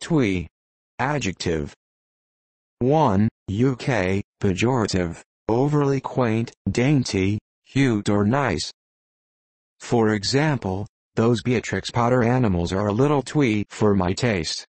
twee. Adjective. 1. UK, pejorative, overly quaint, dainty, cute or nice. For example, those Beatrix Potter animals are a little twee for my taste.